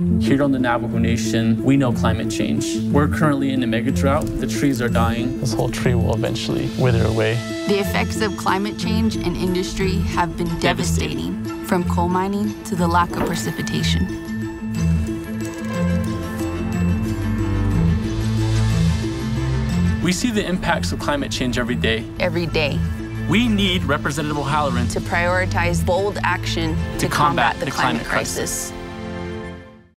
Here on the Navajo Nation, we know climate change. We're currently in a mega drought. The trees are dying. This whole tree will eventually wither away. The effects of climate change and industry have been devastating, devastating from coal mining to the lack of precipitation. We see the impacts of climate change every day. Every day. We need Representative O'Halleran to prioritize bold action to, to combat, combat, the, the climate, climate crisis. crisis.